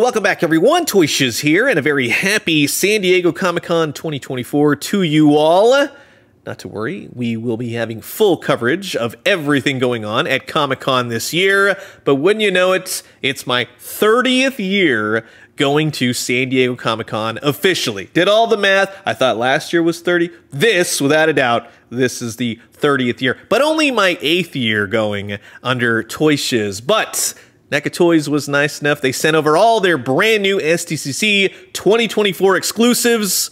welcome back, everyone. Toy Shiz here, and a very happy San Diego Comic Con 2024 to you all. Not to worry, we will be having full coverage of everything going on at Comic Con this year. But wouldn't you know it, it's my 30th year going to San Diego Comic Con officially. Did all the math. I thought last year was 30. This, without a doubt, this is the 30th year, but only my eighth year going under Toy Shiz. But NECA Toys was nice enough. They sent over all their brand new SDCC 2024 exclusives.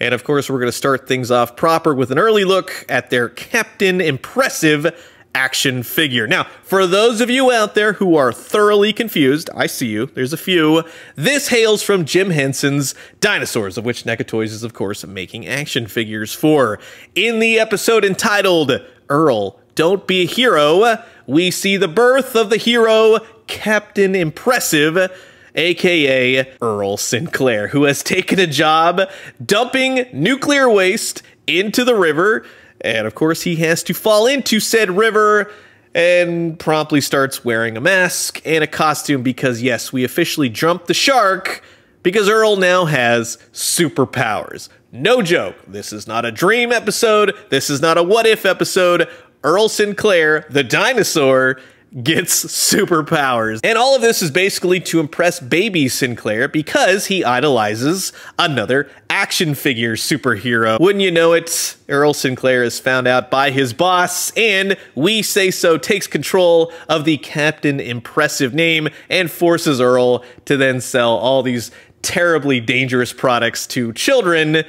And of course, we're going to start things off proper with an early look at their Captain Impressive action figure. Now, for those of you out there who are thoroughly confused, I see you, there's a few, this hails from Jim Henson's Dinosaurs, of which NECA Toys is, of course, making action figures for. In the episode entitled Earl, Don't Be a Hero, we see the birth of the hero, Captain Impressive, aka Earl Sinclair, who has taken a job dumping nuclear waste into the river. And of course, he has to fall into said river and promptly starts wearing a mask and a costume because, yes, we officially jumped the shark because Earl now has superpowers. No joke. This is not a dream episode. This is not a what if episode. Earl Sinclair, the dinosaur, gets superpowers. And all of this is basically to impress baby Sinclair because he idolizes another action figure superhero. Wouldn't you know it, Earl Sinclair is found out by his boss, and We Say So takes control of the Captain Impressive name and forces Earl to then sell all these terribly dangerous products to children,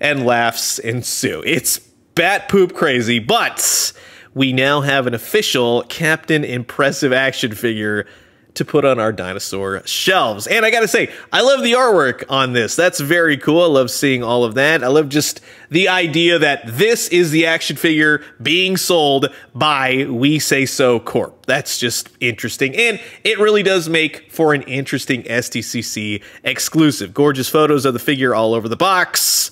and laughs ensue. It's bat poop crazy, but we now have an official Captain Impressive action figure to put on our dinosaur shelves. And I gotta say, I love the artwork on this. That's very cool. I love seeing all of that. I love just the idea that this is the action figure being sold by We Say So Corp. That's just interesting. And it really does make for an interesting SDCC exclusive. Gorgeous photos of the figure all over the box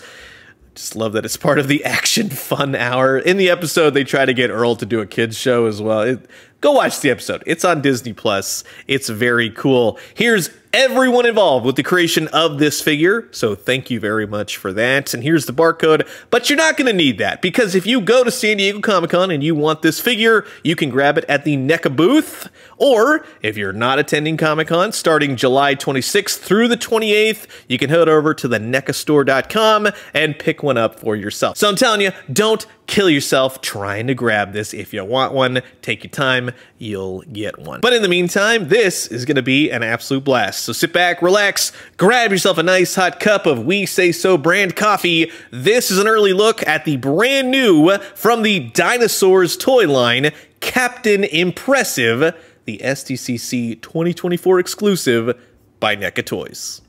just love that it's part of the action fun hour. In the episode, they try to get Earl to do a kids show as well. It, go watch the episode. It's on Disney Plus. It's very cool. Here's everyone involved with the creation of this figure. So thank you very much for that. And here's the barcode, but you're not going to need that because if you go to San Diego Comic Con and you want this figure, you can grab it at the NECA booth. Or if you're not attending Comic Con, starting July 26th through the 28th, you can head over to the NECAstore.com and pick one up for yourself. So I'm telling you, don't kill yourself trying to grab this. If you want one, take your time, you'll get one. But in the meantime, this is going to be an absolute blast. So sit back, relax, grab yourself a nice hot cup of We Say So brand coffee. This is an early look at the brand new from the Dinosaurs toy line, Captain Impressive, the SDCC 2024 exclusive by NECA Toys.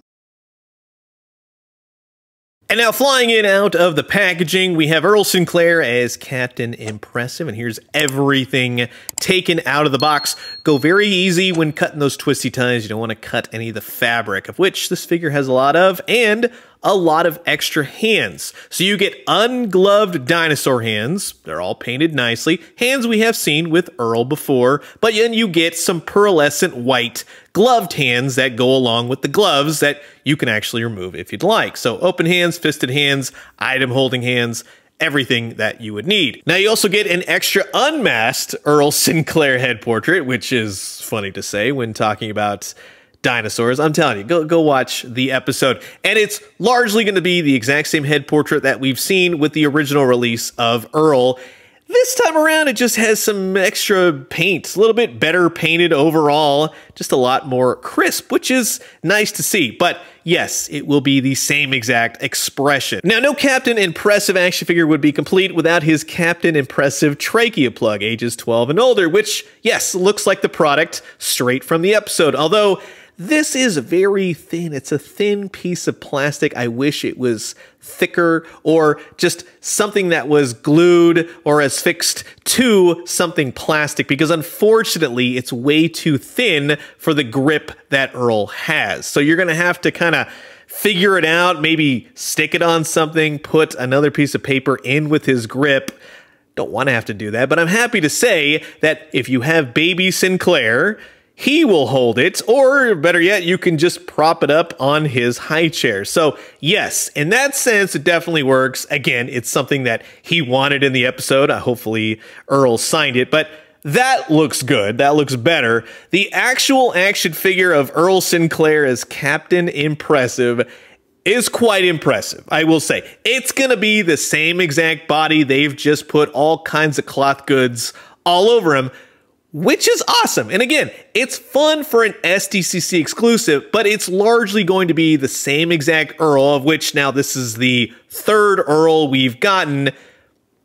And now, flying in out of the packaging, we have Earl Sinclair as Captain Impressive, and here's everything taken out of the box. Go very easy when cutting those twisty ties. You don't want to cut any of the fabric, of which this figure has a lot of, and a lot of extra hands. So you get ungloved dinosaur hands. They're all painted nicely. Hands we have seen with Earl before, but then you get some pearlescent white gloved hands that go along with the gloves that you can actually remove if you'd like. So open hands, fisted hands, item holding hands, everything that you would need. Now you also get an extra unmasked Earl Sinclair head portrait, which is funny to say when talking about dinosaurs. I'm telling you, go go watch the episode. And it's largely going to be the exact same head portrait that we've seen with the original release of Earl. This time around, it just has some extra paint, a little bit better painted overall, just a lot more crisp, which is nice to see. But yes, it will be the same exact expression. Now, no Captain Impressive action figure would be complete without his Captain Impressive trachea plug, ages 12 and older, which, yes, looks like the product straight from the episode. Although, this is very thin. It's a thin piece of plastic. I wish it was thicker or just something that was glued or as fixed to something plastic because unfortunately it's way too thin for the grip that Earl has. So you're going to have to kind of figure it out, maybe stick it on something, put another piece of paper in with his grip. Don't want to have to do that, but I'm happy to say that if you have baby Sinclair, he will hold it, or better yet, you can just prop it up on his high chair. So, yes, in that sense, it definitely works. Again, it's something that he wanted in the episode. Uh, hopefully, Earl signed it, but that looks good. That looks better. The actual action figure of Earl Sinclair as Captain Impressive is quite impressive, I will say. It's going to be the same exact body. They've just put all kinds of cloth goods all over him which is awesome. And again, it's fun for an SDCC exclusive, but it's largely going to be the same exact Earl, of which now this is the third Earl we've gotten.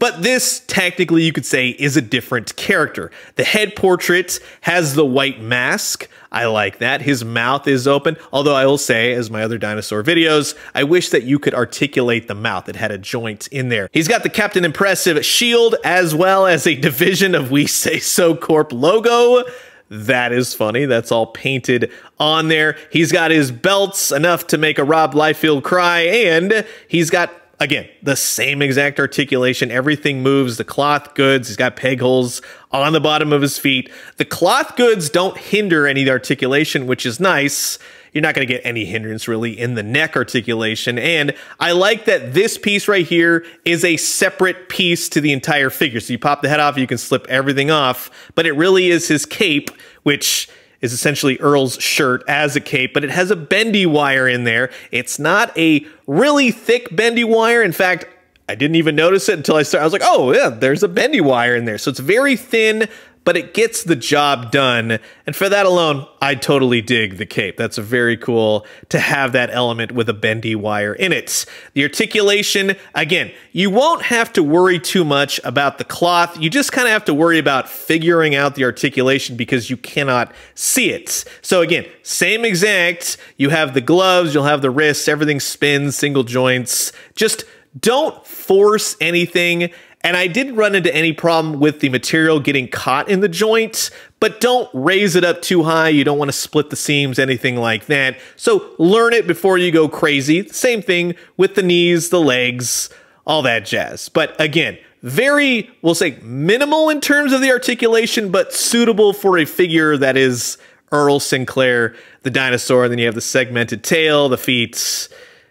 But this, technically, you could say, is a different character. The head portrait has the white mask. I like that. His mouth is open. Although I will say, as my other dinosaur videos, I wish that you could articulate the mouth. It had a joint in there. He's got the Captain Impressive shield as well as a division of We Say So Corp logo. That is funny. That's all painted on there. He's got his belts, enough to make a Rob Liefeld cry, and he's got Again, the same exact articulation. Everything moves. The cloth goods, he's got peg holes on the bottom of his feet. The cloth goods don't hinder any articulation, which is nice. You're not going to get any hindrance really in the neck articulation. And I like that this piece right here is a separate piece to the entire figure. So you pop the head off, you can slip everything off, but it really is his cape, which is essentially Earl's shirt as a cape, but it has a bendy wire in there. It's not a really thick bendy wire. In fact, I didn't even notice it until I started. I was like, oh, yeah, there's a bendy wire in there. So it's very thin, but it gets the job done. And for that alone, I totally dig the cape. That's very cool to have that element with a bendy wire in it. The articulation, again, you won't have to worry too much about the cloth. You just kind of have to worry about figuring out the articulation because you cannot see it. So again, same exact. You have the gloves, you'll have the wrists, everything spins, single joints. Just don't force anything and I didn't run into any problem with the material getting caught in the joint, but don't raise it up too high. You don't want to split the seams, anything like that. So learn it before you go crazy. Same thing with the knees, the legs, all that jazz. But again, very, we'll say minimal in terms of the articulation, but suitable for a figure that is Earl Sinclair, the dinosaur. And then you have the segmented tail, the feet,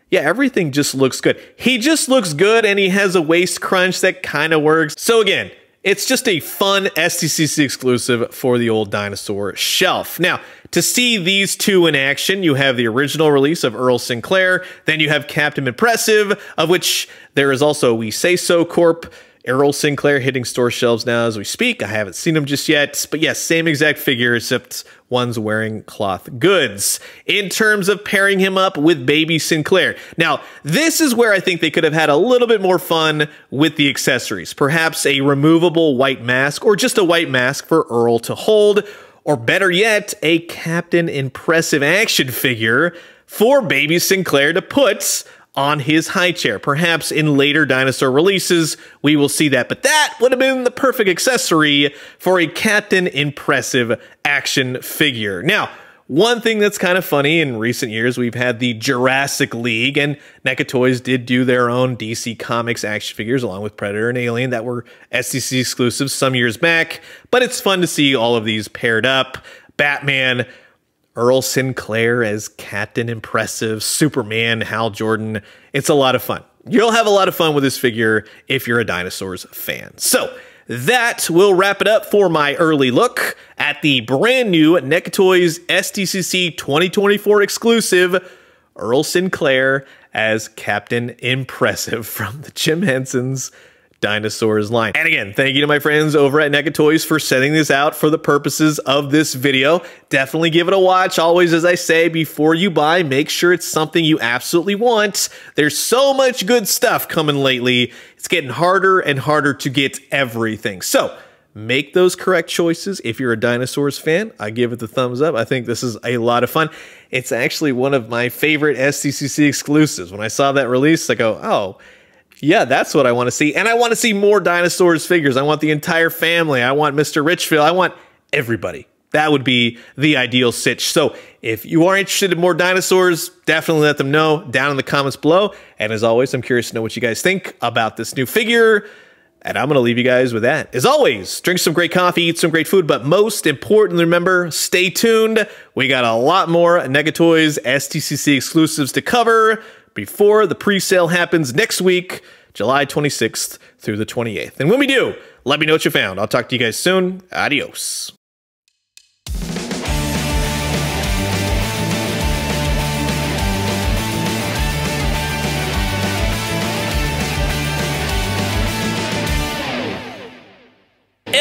yeah, everything just looks good. He just looks good and he has a waist crunch that kind of works. So again, it's just a fun SDCC exclusive for the old dinosaur shelf. Now, to see these two in action, you have the original release of Earl Sinclair, then you have Captain Impressive, of which there is also We Say So Corp Earl Sinclair hitting store shelves now as we speak. I haven't seen him just yet, but yes, same exact figure, except one's wearing cloth goods. In terms of pairing him up with Baby Sinclair. Now, this is where I think they could have had a little bit more fun with the accessories. Perhaps a removable white mask, or just a white mask for Earl to hold, or better yet, a Captain Impressive action figure for Baby Sinclair to put on his high chair. Perhaps in later dinosaur releases, we will see that, but that would have been the perfect accessory for a Captain Impressive action figure. Now, one thing that's kind of funny in recent years, we've had the Jurassic League, and NECA Toys did do their own DC Comics action figures along with Predator and Alien that were SDCC exclusives some years back. But it's fun to see all of these paired up. Batman, Earl Sinclair as Captain Impressive, Superman, Hal Jordan. It's a lot of fun. You'll have a lot of fun with this figure if you're a dinosaurs fan. So, that will wrap it up for my early look at the brand new NECA Toys SDCC 2024 exclusive Earl Sinclair as Captain Impressive from the Jim Henson's dinosaurs line. And again, thank you to my friends over at NECA Toys for setting this out for the purposes of this video. Definitely give it a watch. Always, as I say, before you buy, make sure it's something you absolutely want. There's so much good stuff coming lately. It's getting harder and harder to get everything. So, make those correct choices. If you're a dinosaurs fan, I give it the thumbs up. I think this is a lot of fun. It's actually one of my favorite SDCC exclusives. When I saw that release, I go, oh, yeah, that's what I want to see. And I want to see more dinosaurs figures. I want the entire family. I want Mr. Richfield. I want everybody. That would be the ideal sitch. So if you are interested in more dinosaurs, definitely let them know down in the comments below. And as always, I'm curious to know what you guys think about this new figure. And I'm going to leave you guys with that. As always, drink some great coffee, eat some great food, but most importantly, remember, stay tuned. We got a lot more Negatoys SDCC exclusives to cover before the pre-sale happens next week, July 26th through the 28th. And when we do, let me know what you found. I'll talk to you guys soon. Adios.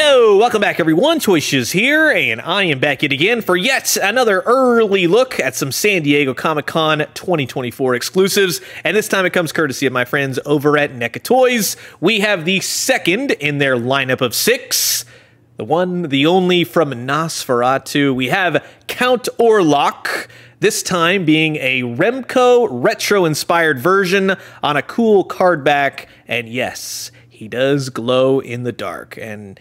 Oh, welcome back everyone, Toyshiz here, and I am back yet again for yet another early look at some San Diego Comic-Con 2024 exclusives, and this time it comes courtesy of my friends over at NECA Toys. We have the second in their lineup of six, the one, the only from Nosferatu. We have Count Orlok, this time being a Remco retro-inspired version on a cool card back, and yes, he does glow in the dark, and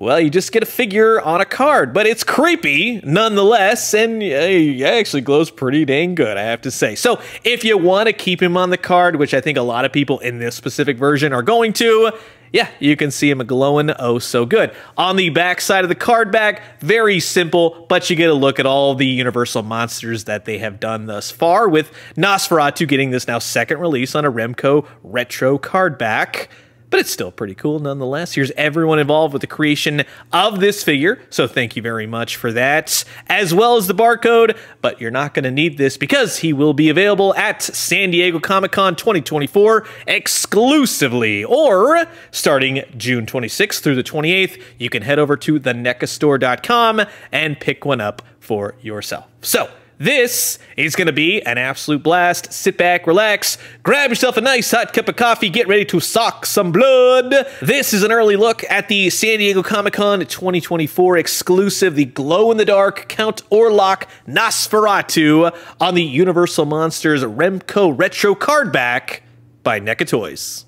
well, you just get a figure on a card, but it's creepy nonetheless, and uh, he actually glows pretty dang good, I have to say. So, if you want to keep him on the card, which I think a lot of people in this specific version are going to, yeah, you can see him glowing oh so good. On the back side of the card back, very simple, but you get a look at all the Universal monsters that they have done thus far, with Nosferatu getting this now second release on a Remco retro card back but it's still pretty cool nonetheless. Here's everyone involved with the creation of this figure, so thank you very much for that, as well as the barcode, but you're not going to need this because he will be available at San Diego Comic-Con 2024 exclusively, or starting June 26th through the 28th, you can head over to thenecastore.com and pick one up for yourself. So, this is going to be an absolute blast. Sit back, relax, grab yourself a nice hot cup of coffee, get ready to sock some blood. This is an early look at the San Diego Comic Con 2024 exclusive, the glow in the dark Count Orlok Nosferatu on the Universal Monsters Remco Retro card back by NECA Toys.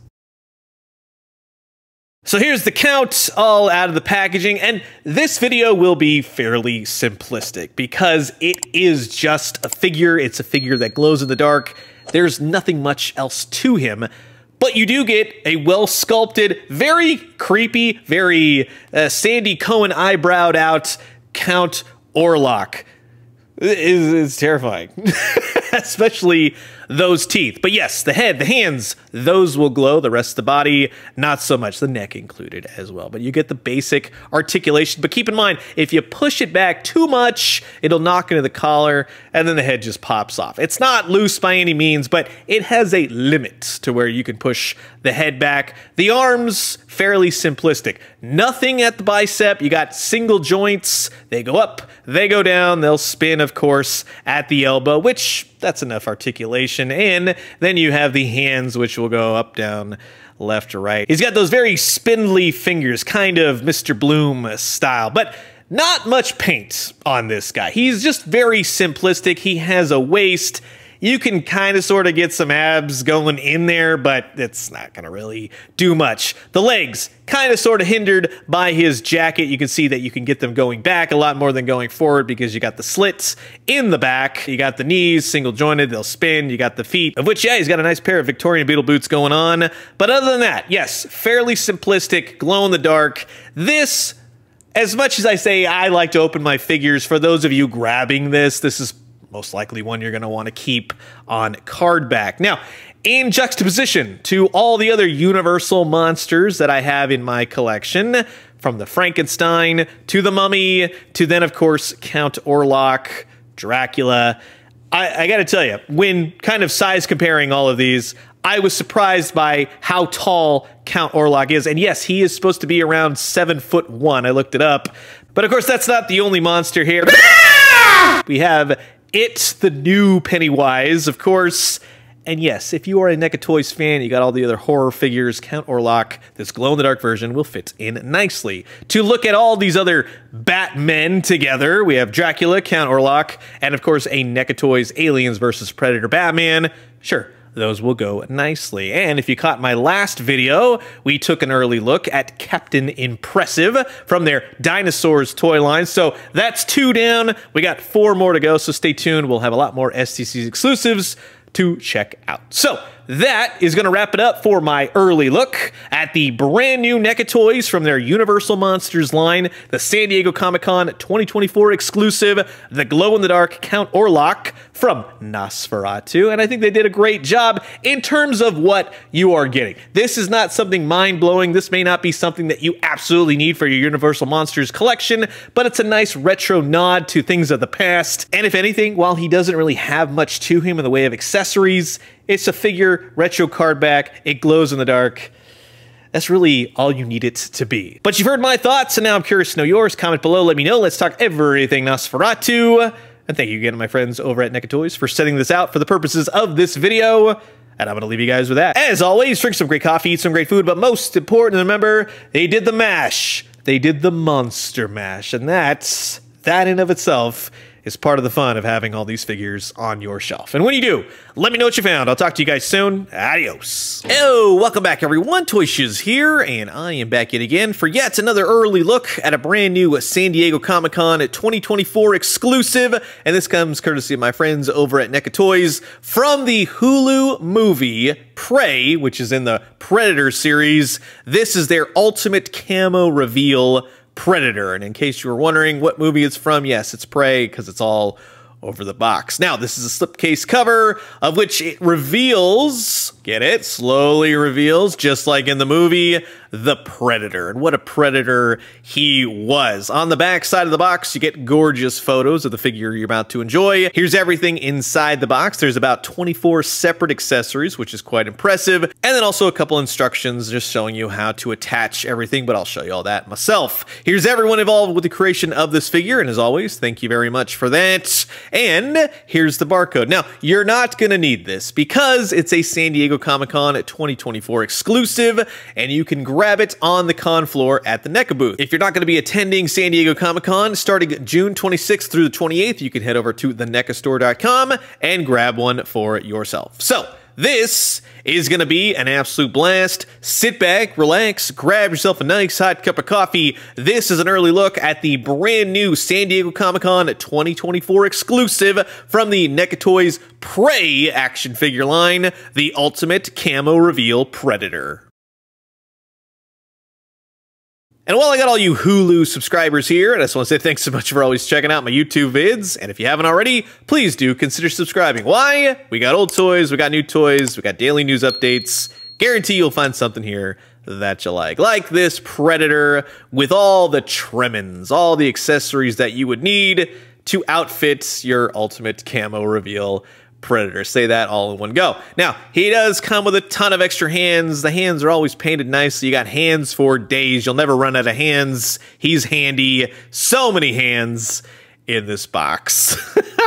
So here's the count all out of the packaging, and this video will be fairly simplistic because it is just a figure. It's a figure that glows in the dark. There's nothing much else to him, but you do get a well sculpted, very creepy, very uh, Sandy Cohen eyebrowed out Count Orlok. It's, it's terrifying, especially those teeth. But yes, the head, the hands, those will glow. The rest of the body, not so much. The neck included as well. But you get the basic articulation. But keep in mind, if you push it back too much, it'll knock into the collar and then the head just pops off. It's not loose by any means, but it has a limit to where you can push the head back. The arms, fairly simplistic. Nothing at the bicep. You got single joints. They go up, they go down. They'll spin, of course, at the elbow, which that's enough articulation. And then you have the hands, which will go up, down, left right. He's got those very spindly fingers, kind of Mr. Bloom style, but not much paint on this guy. He's just very simplistic. He has a waist you can kind of sort of get some abs going in there, but it's not going to really do much. The legs, kind of sort of hindered by his jacket. You can see that you can get them going back a lot more than going forward because you got the slits in the back. You got the knees single jointed, they'll spin. You got the feet, of which, yeah, he's got a nice pair of Victorian Beatle boots going on. But other than that, yes, fairly simplistic, glow in the dark. This as much as I say I like to open my figures, for those of you grabbing this, this is most likely one you're going to want to keep on card back. Now, in juxtaposition to all the other Universal monsters that I have in my collection, from the Frankenstein to the Mummy to then, of course, Count Orlok, Dracula. I, I got to tell you, when kind of size comparing all of these, I was surprised by how tall Count Orlok is. And yes, he is supposed to be around seven foot one. I looked it up. But of course, that's not the only monster here. we have it's the new Pennywise, of course. And yes, if you are a NECA Toys fan, you got all the other horror figures, Count Orlok, this glow in the dark version will fit in nicely. To look at all these other Batmen together, we have Dracula, Count Orlok, and of course a NECA Toys Aliens versus Predator Batman. Sure, those will go nicely. And if you caught my last video, we took an early look at Captain Impressive from their Dinosaurs toy line. So that's two down. We got four more to go, so stay tuned. We'll have a lot more SDCC exclusives to check out. So that is going to wrap it up for my early look at the brand new NECA toys from their Universal Monsters line, the San Diego Comic Con 2024 exclusive, the glow in the dark Count Orlok from Nosferatu. And I think they did a great job in terms of what you are getting. This is not something mind blowing. This may not be something that you absolutely need for your Universal Monsters collection, but it's a nice retro nod to things of the past. And if anything, while he doesn't really have much to him in the way of accessories, it's a figure, retro card back, it glows in the dark. That's really all you need it to be. But you've heard my thoughts, and now I'm curious to know yours. Comment below, let me know. Let's talk everything Nosferatu. And thank you again to my friends over at NECA Toys for setting this out for the purposes of this video. And I'm going to leave you guys with that. As always, drink some great coffee, eat some great food, but most important, remember, they did the mash. They did the monster mash. And that's, that in of itself is part of the fun of having all these figures on your shelf. And when you do, let me know what you found. I'll talk to you guys soon. Adios. Oh, welcome back everyone. Toy Shiz here, and I am back yet again for yet another early look at a brand new San Diego Comic-Con 2024 exclusive. And this comes courtesy of my friends over at NECA Toys from the Hulu movie Prey, which is in the Predator series. This is their ultimate camo reveal Predator. And in case you were wondering what movie it's from, yes, it's Prey because it's all over the box. Now, this is a slipcase cover of which it reveals, get it, slowly reveals, just like in the movie, the Predator. And what a Predator he was. On the back side of the box, you get gorgeous photos of the figure you're about to enjoy. Here's everything inside the box. There's about 24 separate accessories, which is quite impressive. And then also a couple instructions just showing you how to attach everything, but I'll show you all that myself. Here's everyone involved with the creation of this figure. And as always, thank you very much for that. And here's the barcode. Now, you're not going to need this because it's a San Diego Comic-Con 2024 exclusive, and you can grab it on the con floor at the NECA booth. If you're not going to be attending San Diego Comic-Con starting June 26th through the 28th, you can head over to thenecastore.com and grab one for yourself. So, this is going to be an absolute blast. Sit back, relax, grab yourself a nice hot cup of coffee. This is an early look at the brand new San Diego Comic Con 2024 exclusive from the NECA Toys Prey action figure line, the Ultimate Camo Reveal Predator. And while I got all you Hulu subscribers here, I just want to say thanks so much for always checking out my YouTube vids. And if you haven't already, please do consider subscribing. Why? We got old toys, we got new toys, we got daily news updates. Guarantee you'll find something here that you like. Like this Predator with all the tremens, all the accessories that you would need to outfit your ultimate camo reveal Predator. Say that all in one go. Now, he does come with a ton of extra hands. The hands are always painted nice, so you got hands for days. You'll never run out of hands. He's handy. So many hands in this box.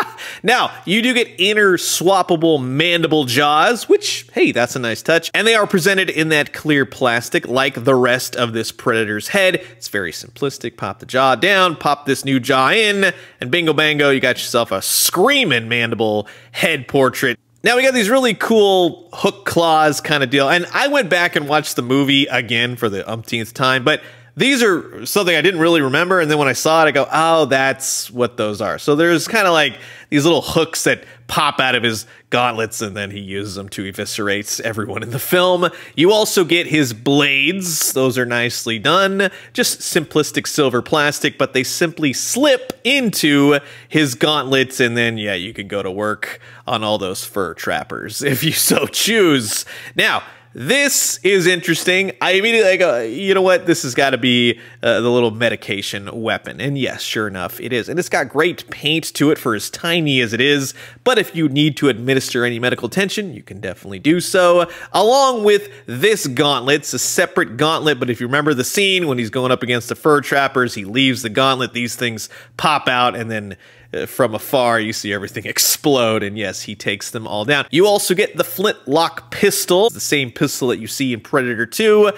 now, you do get inner swappable mandible jaws, which, hey, that's a nice touch. And they are presented in that clear plastic like the rest of this Predator's head. It's very simplistic. Pop the jaw down, pop this new jaw in, and bingo bango, you got yourself a screaming mandible head portrait. Now we got these really cool hook claws kind of deal. And I went back and watched the movie again for the umpteenth time, but these are something I didn't really remember. And then when I saw it, I go, oh, that's what those are. So there's kind of like these little hooks that pop out of his gauntlets and then he uses them to eviscerate everyone in the film. You also get his blades. Those are nicely done. Just simplistic silver plastic, but they simply slip into his gauntlets and then, yeah, you can go to work on all those fur trappers if you so choose. Now, this is interesting. I immediately go, you know what? This has got to be uh, the little medication weapon. And yes, sure enough, it is. And it's got great paint to it for as tiny as it is. But if you need to administer any medical attention, you can definitely do so. Along with this gauntlet, it's a separate gauntlet. But if you remember the scene when he's going up against the fur trappers, he leaves the gauntlet, these things pop out, and then Uh, from afar, you see everything explode, and yes, he takes them all down. You also get the flintlock pistol, the same pistol that you see in Predator 2.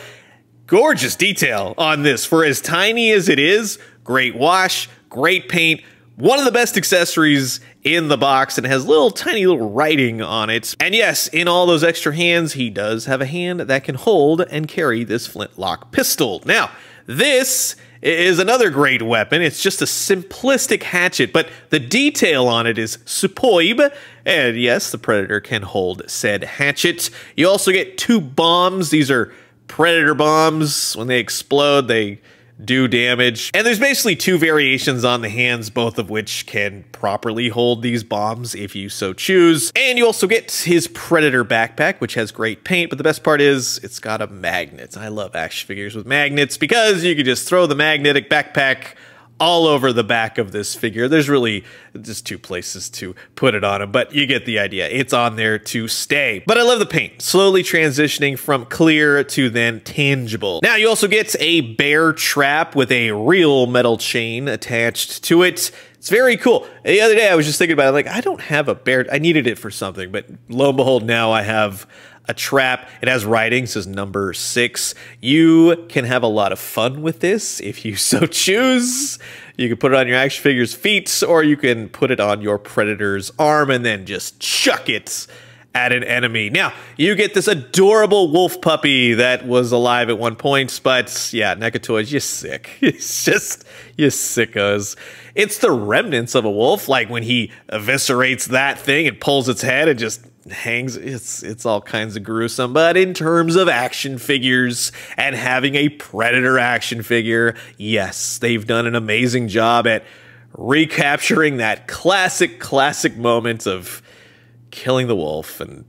Gorgeous detail on this. For as tiny as it is, great wash, great paint, one of the best accessories in the box and has little tiny little writing on it. And yes, in all those extra hands, he does have a hand that can hold and carry this flintlock pistol. Now, this is another great weapon. It's just a simplistic hatchet, but the detail on it is superb. And yes, the Predator can hold said hatchet. You also get two bombs. These are Predator bombs. When they explode, they do damage. And there's basically two variations on the hands, both of which can properly hold these bombs if you so choose. And you also get his Predator backpack, which has great paint, but the best part is it's got a magnet. I love action figures with magnets because you can just throw the magnetic backpack all over the back of this figure. There's really just two places to put it on him, but you get the idea. It's on there to stay. But I love the paint, slowly transitioning from clear to then tangible. Now you also get a bear trap with a real metal chain attached to it. It's very cool. The other day I was just thinking about it, like, I don't have a bear. I needed it for something, but lo and behold, now I have a trap. It has writing, says number six. You can have a lot of fun with this if you so choose. You can put it on your action figure's feet, or you can put it on your predator's arm and then just chuck it at an enemy. Now, you get this adorable wolf puppy that was alive at one point, but yeah, NECA you're sick. It's just, you sickos. It's the remnants of a wolf, like when he eviscerates that thing and pulls its head and just hangs it's it's all kinds of gruesome but in terms of action figures and having a predator action figure yes they've done an amazing job at recapturing that classic classic moment of killing the wolf and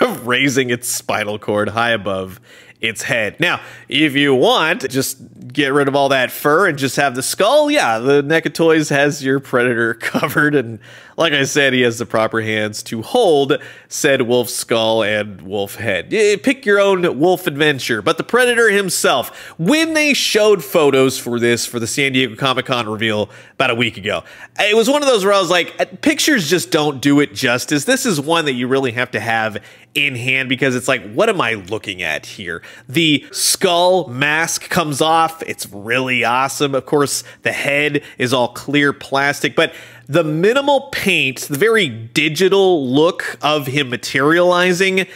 raising its spinal cord high above its head. Now, if you want, just get rid of all that fur and just have the skull. Yeah, the NECA Toys has your predator covered, and like I said, he has the proper hands to hold said wolf skull and wolf head. Pick your own wolf adventure. But the predator himself, when they showed photos for this for the San Diego Comic Con reveal about a week ago, it was one of those where I was like, pictures just don't do it justice. This is one that you really have to have in hand because it's like, what am I looking at here? The skull mask comes off. It's really awesome. Of course, the head is all clear plastic, but the minimal paint, the very digital look of him materializing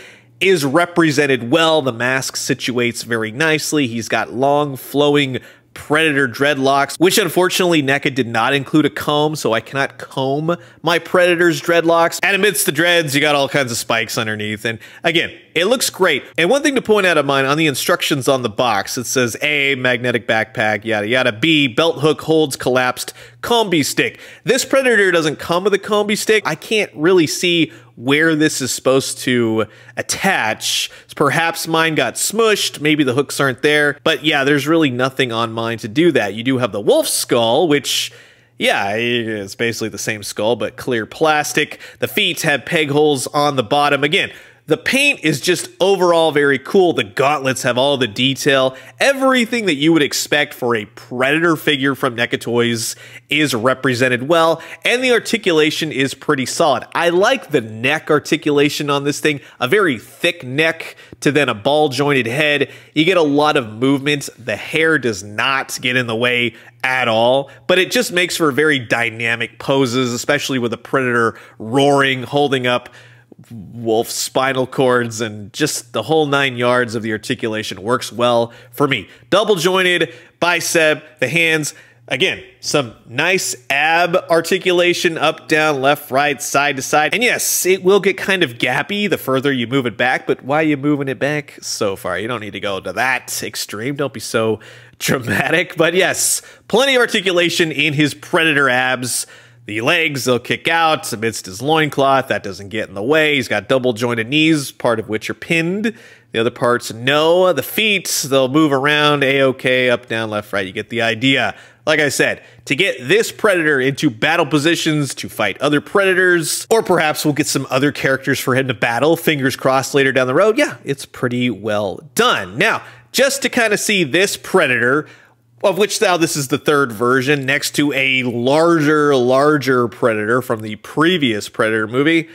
is represented well. The mask situates very nicely. He's got long flowing Predator dreadlocks, which unfortunately NECA did not include a comb, so I cannot comb my Predator's dreadlocks. And amidst the dreads, you got all kinds of spikes underneath. And again, it looks great. And one thing to point out of mine on the instructions on the box, it says A, magnetic backpack, yada yada. B, belt hook holds collapsed combi stick. This Predator doesn't come with a combi stick. I can't really see where this is supposed to attach. Perhaps mine got smushed, maybe the hooks aren't there, but yeah, there's really nothing on mine to do that. You do have the wolf skull, which yeah, it's basically the same skull, but clear plastic. The feet have peg holes on the bottom. Again, the paint is just overall very cool. The gauntlets have all the detail. Everything that you would expect for a Predator figure from NECA Toys is represented well, and the articulation is pretty solid. I like the neck articulation on this thing. A very thick neck to then a ball jointed head. You get a lot of movement. The hair does not get in the way at all, but it just makes for very dynamic poses, especially with a Predator roaring, holding up wolf spinal cords and just the whole nine yards of the articulation works well for me. Double jointed, bicep, the hands. Again, some nice ab articulation up, down, left, right, side to side. And yes, it will get kind of gappy the further you move it back, but why are you moving it back so far? You don't need to go to that extreme. Don't be so dramatic. But yes, plenty of articulation in his predator abs. The legs, they'll kick out amidst his loincloth. That doesn't get in the way. He's got double jointed knees, part of which are pinned. The other parts, no. The feet, they'll move around, A-OK, up, down, left, right. You get the idea. Like I said, to get this predator into battle positions to fight other predators, or perhaps we'll get some other characters for him to battle, fingers crossed later down the road, yeah, it's pretty well done. Now, just to kind of see this predator, of which now this is the third version, next to a larger, larger Predator from the previous Predator movie.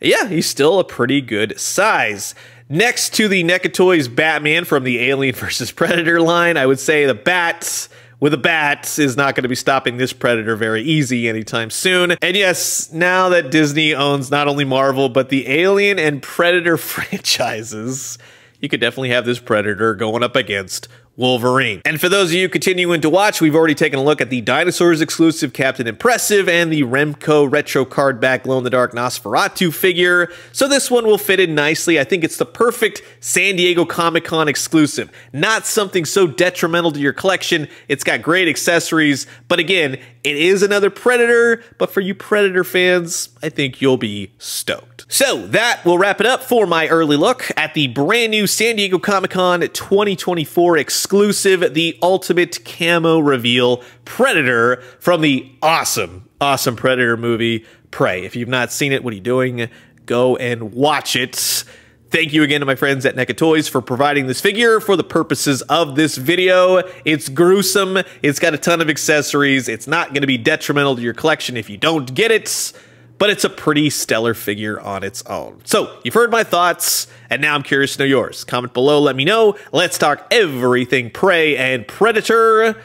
Yeah, he's still a pretty good size. Next to the NECA Toys Batman from the Alien vs. Predator line, I would say the Bat with a bat is not going to be stopping this Predator very easy anytime soon. And yes, now that Disney owns not only Marvel, but the Alien and Predator franchises, you could definitely have this Predator going up against Wolverine. And for those of you continuing to watch, we've already taken a look at the Dinosaurs exclusive Captain Impressive and the Remco retro card back glow in the dark Nosferatu figure. So this one will fit in nicely. I think it's the perfect San Diego Comic Con exclusive. Not something so detrimental to your collection. It's got great accessories, but again, it is another Predator, but for you Predator fans, I think you'll be stoked. So that will wrap it up for my early look at the brand new San Diego Comic Con 2024 exclusive, the Ultimate Camo Reveal Predator from the awesome, awesome Predator movie, Prey. If you've not seen it, what are you doing? Go and watch it. Thank you again to my friends at NECA Toys for providing this figure for the purposes of this video. It's gruesome. It's got a ton of accessories. It's not going to be detrimental to your collection if you don't get it but it's a pretty stellar figure on its own. So, you've heard my thoughts, and now I'm curious to know yours. Comment below, let me know. Let's talk everything Prey and Predator.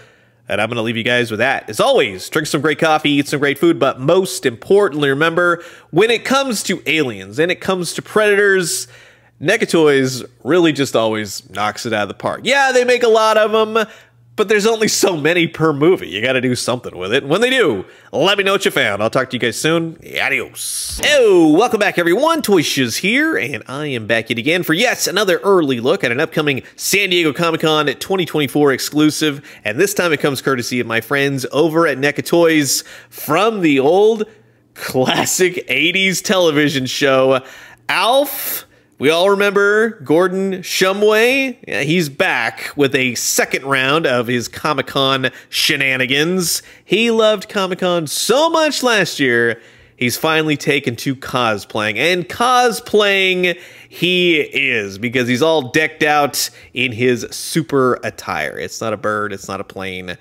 And I'm going to leave you guys with that. As always, drink some great coffee, eat some great food, but most importantly, remember when it comes to aliens and it comes to predators, NECA Toys really just always knocks it out of the park. Yeah, they make a lot of them, but there's only so many per movie. You got to do something with it. When they do, let me know what you found. I'll talk to you guys soon. Adios. Oh, welcome back, everyone. Toy Shiz here, and I am back yet again for yes, another early look at an upcoming San Diego Comic Con 2024 exclusive. And this time it comes courtesy of my friends over at NECA Toys from the old classic 80s television show, Alf we all remember Gordon Shumway. Yeah, he's back with a second round of his Comic Con shenanigans. He loved Comic Con so much last year, he's finally taken to cosplaying. And cosplaying he is because he's all decked out in his super attire. It's not a bird, it's not a plane.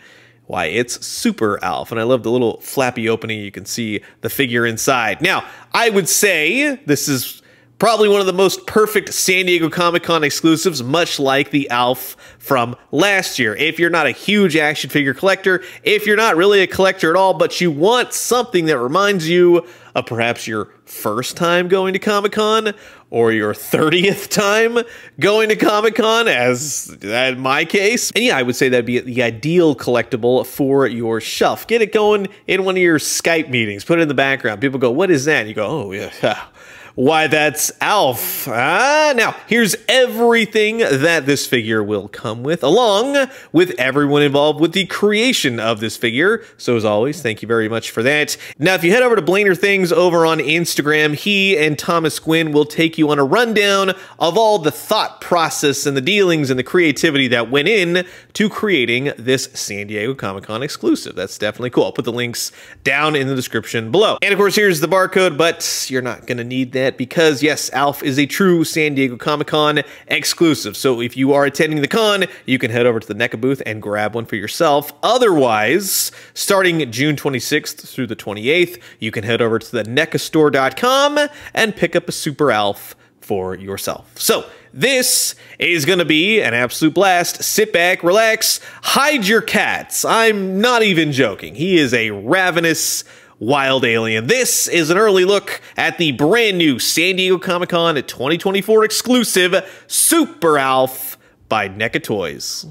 Why, it's Super Alf, and I love the little flappy opening. You can see the figure inside. Now, I would say this is Probably one of the most perfect San Diego Comic Con exclusives, much like the Alf from last year. If you're not a huge action figure collector, if you're not really a collector at all, but you want something that reminds you of perhaps your first time going to Comic Con or your 30th time going to Comic Con, as in my case. And yeah, I would say that'd be the ideal collectible for your shelf. Get it going in one of your Skype meetings, put it in the background. People go, What is that? And you go, Oh, yeah why, that's Alf. Ah, now, here's everything that this figure will come with, along with everyone involved with the creation of this figure. So, as always, thank you very much for that. Now, if you head over to Blainer Things over on Instagram, he and Thomas Gwynn will take you on a rundown of all the thought process and the dealings and the creativity that went in to creating this San Diego Comic Con exclusive. That's definitely cool. I'll put the links down in the description below. And of course, here's the barcode, but you're not going to need that because, yes, ALF is a true San Diego Comic Con exclusive. So if you are attending the con, you can head over to the NECA booth and grab one for yourself. Otherwise, starting June 26th through the 28th, you can head over to the NECAstore.com and pick up a Super ALF for yourself. So, this is going to be an absolute blast. Sit back, relax, hide your cats. I'm not even joking. He is a ravenous Wild Alien. This is an early look at the brand new San Diego Comic Con 2024 exclusive Super Alf by NECA Toys.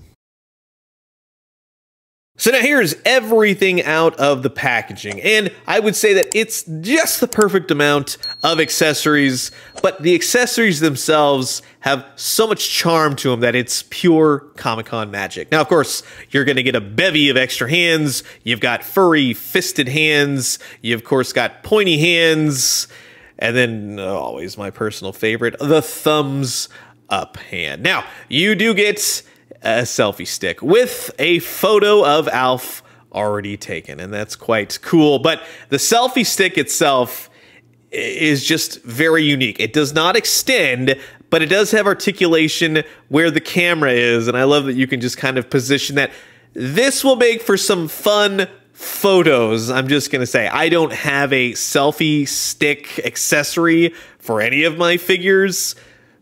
So now here's everything out of the packaging, and I would say that it's just the perfect amount of accessories, but the accessories themselves have so much charm to them that it's pure Comic-Con magic. Now, of course, you're going to get a bevy of extra hands. You've got furry, fisted hands. You, of course, got pointy hands. And then, uh, always my personal favorite, the thumbs up hand. Now, you do get a selfie stick with a photo of Alf already taken, and that's quite cool. But the selfie stick itself is just very unique. It does not extend, but it does have articulation where the camera is, and I love that you can just kind of position that. This will make for some fun photos. I'm just going to say, I don't have a selfie stick accessory for any of my figures.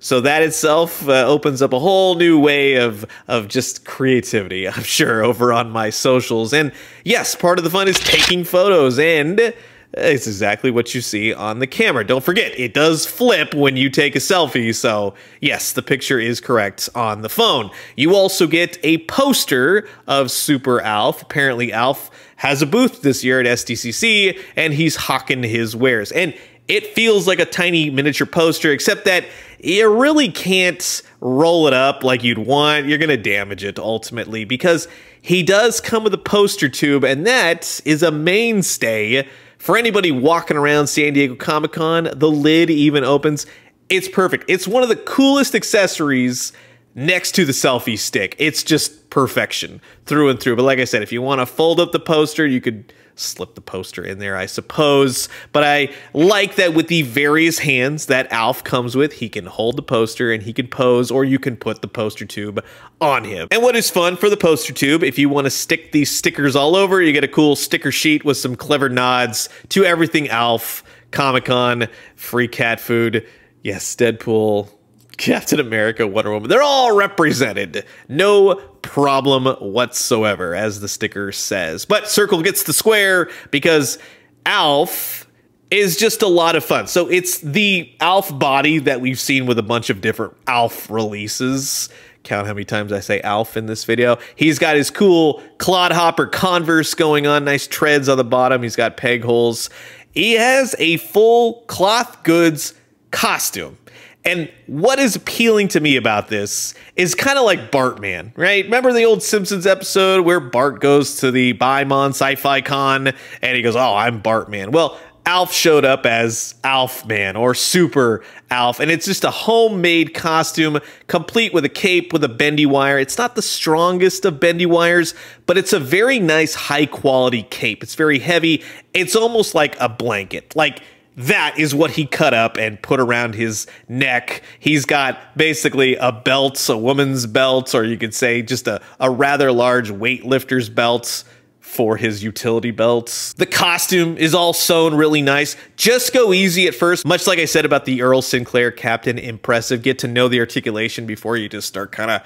So that itself uh, opens up a whole new way of of just creativity, I'm sure, over on my socials. And yes, part of the fun is taking photos and It's exactly what you see on the camera. Don't forget, it does flip when you take a selfie, so yes, the picture is correct on the phone. You also get a poster of Super Alf. Apparently, Alf has a booth this year at SDCC, and he's hawking his wares. And it feels like a tiny miniature poster, except that you really can't roll it up like you'd want. You're going to damage it ultimately because he does come with a poster tube, and that is a mainstay for anybody walking around San Diego Comic Con, the lid even opens. It's perfect. It's one of the coolest accessories next to the selfie stick. It's just perfection through and through. But like I said, if you want to fold up the poster, you could slip the poster in there, I suppose. But I like that with the various hands that Alf comes with, he can hold the poster and he can pose, or you can put the poster tube on him. And what is fun for the poster tube, if you want to stick these stickers all over, you get a cool sticker sheet with some clever nods to everything Alf, Comic Con, free cat food. Yes, Deadpool, Captain America, Wonder Woman, they're all represented. No problem whatsoever, as the sticker says. But Circle gets the square because Alf is just a lot of fun. So it's the Alf body that we've seen with a bunch of different Alf releases. Count how many times I say Alf in this video. He's got his cool clodhopper Converse going on, nice treads on the bottom. He's got peg holes. He has a full cloth goods costume. And what is appealing to me about this is kind of like Bartman, right? Remember the old Simpsons episode where Bart goes to the Bimon Sci-Fi Con and he goes, "Oh, I'm Bartman." Well, Alf showed up as Alf Man or Super Alf, and it's just a homemade costume, complete with a cape with a bendy wire. It's not the strongest of bendy wires, but it's a very nice, high quality cape. It's very heavy. It's almost like a blanket. Like that is what he cut up and put around his neck. He's got basically a belt, a woman's belt, or you could say just a, a rather large weightlifter's belt for his utility belts. The costume is all sewn really nice. Just go easy at first. Much like I said about the Earl Sinclair Captain Impressive, get to know the articulation before you just start kind of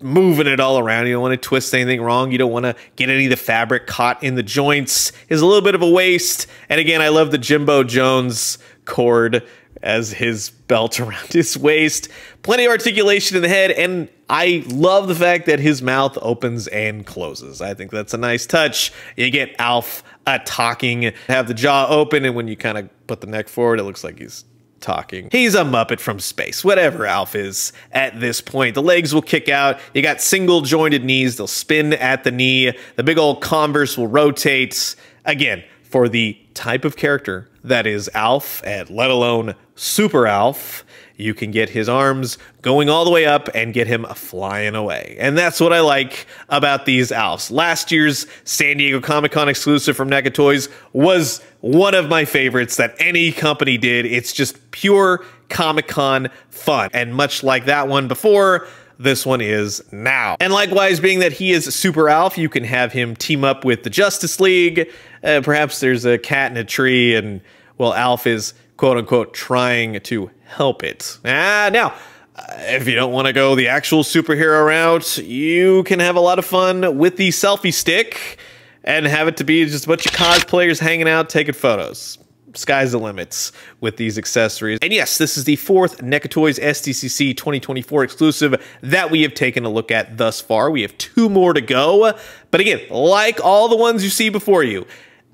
moving it all around. You don't want to twist anything wrong. You don't want to get any of the fabric caught in the joints. Is a little bit of a waste. And again, I love the Jimbo Jones cord as his belt around his waist. Plenty of articulation in the head, and I love the fact that his mouth opens and closes. I think that's a nice touch. You get Alf uh, talking, have the jaw open, and when you kind of put the neck forward, it looks like he's talking. He's a Muppet from space, whatever Alf is at this point. The legs will kick out. You got single jointed knees. They'll spin at the knee. The big old Converse will rotate. Again, for the type of character that is Alf, and let alone Super Alf, you can get his arms going all the way up and get him flying away. And that's what I like about these Alfs. Last year's San Diego Comic Con exclusive from NECA Toys was one of my favorites that any company did. It's just pure Comic Con fun. And much like that one before, this one is now. And likewise, being that he is Super Alf, you can have him team up with the Justice League. Uh, perhaps there's a cat in a tree, and well, Alf is quote unquote trying to help it. Ah, now, if you don't want to go the actual superhero route, you can have a lot of fun with the selfie stick and have it to be just a bunch of cosplayers hanging out taking photos. Sky's the limits with these accessories. And yes, this is the fourth NECA Toys SDCC 2024 exclusive that we have taken a look at thus far. We have two more to go. But again, like all the ones you see before you,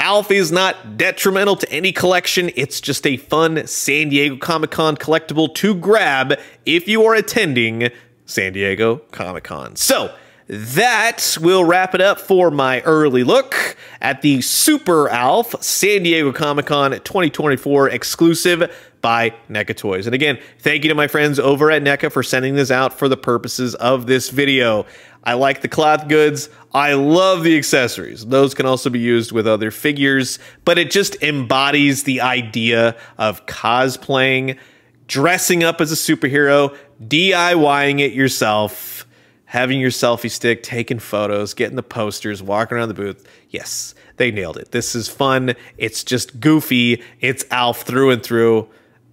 Alf is not detrimental to any collection. It's just a fun San Diego Comic Con collectible to grab if you are attending San Diego Comic Con. So, that will wrap it up for my early look at the Super Alf San Diego Comic Con 2024 exclusive by NECA Toys. And again, thank you to my friends over at NECA for sending this out for the purposes of this video. I like the cloth goods. I love the accessories. Those can also be used with other figures, but it just embodies the idea of cosplaying, dressing up as a superhero, DIYing it yourself, having your selfie stick, taking photos, getting the posters, walking around the booth. Yes, they nailed it. This is fun. It's just goofy. It's Alf through and through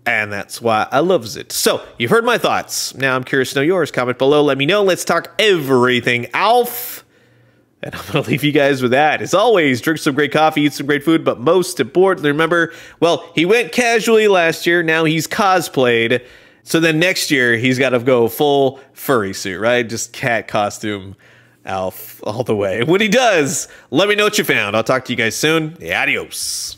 and that's why I loves it. So, you've heard my thoughts. Now I'm curious to know yours. Comment below. Let me know. Let's talk everything Alf. And I'm going to leave you guys with that. As always, drink some great coffee, eat some great food, but most importantly, remember, well, he went casually last year. Now he's cosplayed. So then next year, he's got to go full furry suit, right? Just cat costume Alf all the way. When he does, let me know what you found. I'll talk to you guys soon. Adios.